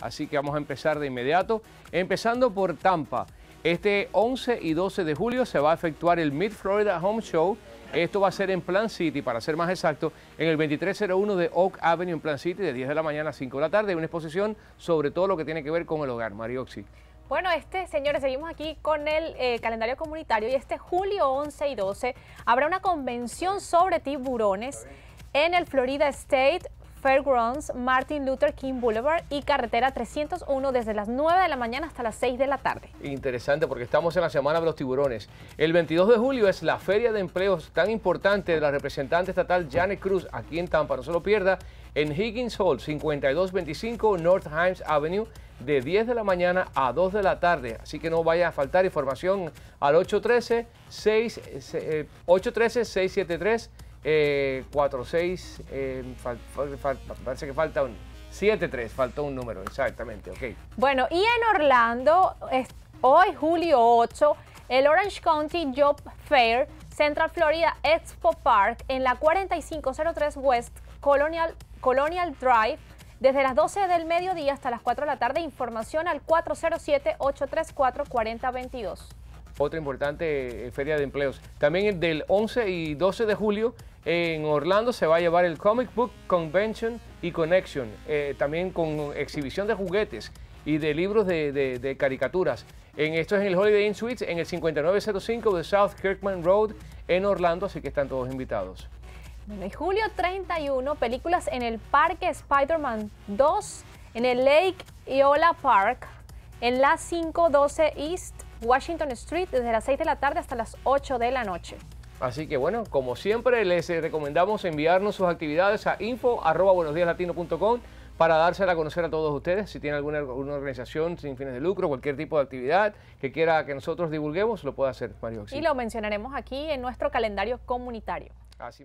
Así que vamos a empezar de inmediato, empezando por Tampa. Este 11 y 12 de julio se va a efectuar el Mid Florida Home Show. Esto va a ser en Plan City, para ser más exacto, en el 2301 de Oak Avenue en Plan City, de 10 de la mañana a 5 de la tarde. Una exposición sobre todo lo que tiene que ver con el hogar. Marioxi. Bueno, este, señores, seguimos aquí con el eh, calendario comunitario y este julio 11 y 12 habrá una convención sobre tiburones en el Florida State Fairgrounds, Martin Luther King Boulevard y carretera 301 desde las 9 de la mañana hasta las 6 de la tarde. Interesante porque estamos en la Semana de los Tiburones. El 22 de julio es la feria de empleos tan importante de la representante estatal Janet Cruz aquí en Tampa. No se lo pierda en Higgins Hall, 5225 North Himes Avenue de 10 de la mañana a 2 de la tarde. Así que no vaya a faltar información al 813 813 673 eh, 4-6, eh, parece que falta un 7-3, faltó un número, exactamente, ok. Bueno, y en Orlando, hoy julio 8, el Orange County Job Fair Central Florida Expo Park en la 4503 West Colonial, Colonial Drive desde las 12 del mediodía hasta las 4 de la tarde. Información al 407-834-4022 otra importante eh, feria de empleos. También del 11 y 12 de julio en Orlando se va a llevar el Comic Book Convention y Connection, eh, también con exhibición de juguetes y de libros de, caricaturas. En, esto es en el Holiday Inn Suites, en el 5905 de South Kirkman Road, en Orlando, así que están todos invitados. Bueno, y julio 31, películas en el Parque Spider-Man 2, en el Lake Eola Park, en la 512 East Washington Street desde las 6 de la tarde hasta las 8 de la noche. Así que bueno, como siempre les eh, recomendamos enviarnos sus actividades a info.buenosdiaslatino.com para dársela a conocer a todos ustedes. Si tienen alguna, organización sin fines de lucro, cualquier tipo de actividad que quiera que nosotros divulguemos, lo puede hacer Mario. Y lo mencionaremos aquí en nuestro calendario comunitario. Así